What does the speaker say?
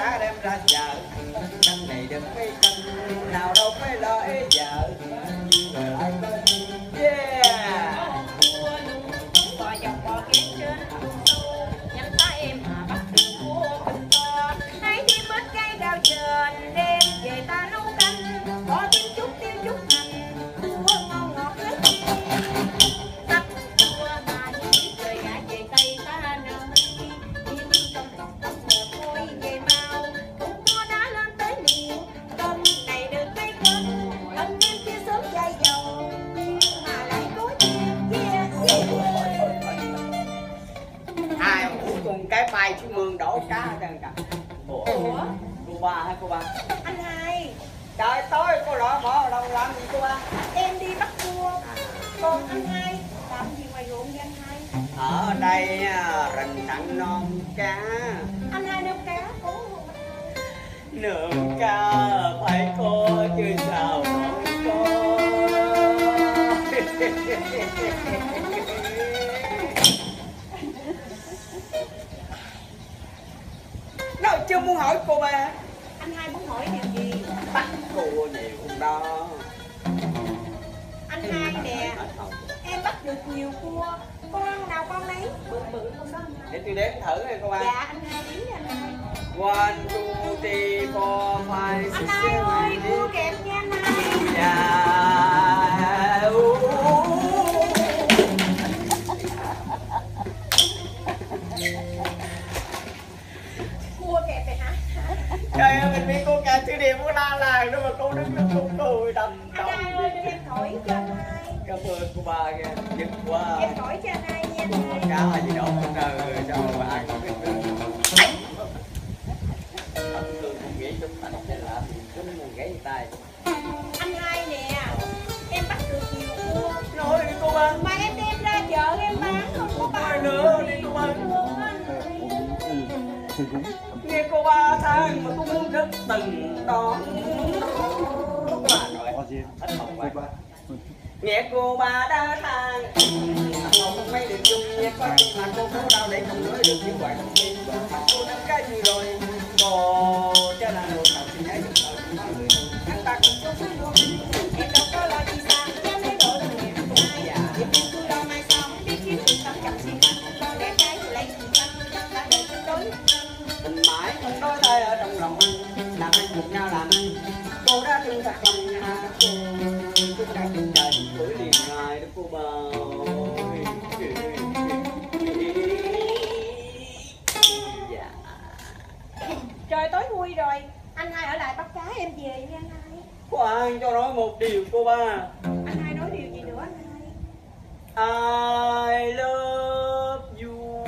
cả đem ra chợ, Căn này đừng mấy cân Nào đâu phải lo vợ. Cái bay xuống mương đổ cá hết trơn cả. Ủa? Cô ba hay cô ba anh hai. Trời tối cô lọ ở đâu làm gì cô ba em đi bắt cua. Còn anh hai làm gì ngoài ruộng vậy anh hai? Ở đây à, rình nặng non cá. Anh hai nấu cá không nướng cá phải cô chứ sao không có chưa muốn hỏi cô ba. Anh hai muốn hỏi điều gì? Bắt cô nhiều đó. Anh hai nè em bắt được nhiều cua. Con nào con lấy? Bự bự không đó để tôi đếm thử nha cô ba. Dạ anh hai đi anh hai. One two three four five six seven trời ơi mình bị cô cả chữ điểm của la làng đó mà cô đứng đứng cô cười đầm anh hai ơi em thổi cho anh cảm ơn cô ba kìa dứt quá. Em thổi cho anh hai nha. Anh hai cá là gì đó không trời cho bà ăn không biết được anh hai nè em bắt được nhiều cua nói đi cô ba. Mà em đem ra chợ em bán không có bao nữa đi cô ba nghe cô ba than mà cũng muốn rất từng vậy nghe cô ba đã than. Không mấy được chung nghe có chung mà cô phố đau để không nói được những quản lòng anh làm anh cùng nhau làm anh. Cô đã thương thật lòng nhà cô. Chúng ta chung đời tuổi liền ngài đó cô ơi. dạ. Trời tối thui rồi. Anh hai ở lại bắt cá em về nha anh hai. Khoan cho nói một điều cô ba? Anh hai nói điều gì nữa anh hai? I love you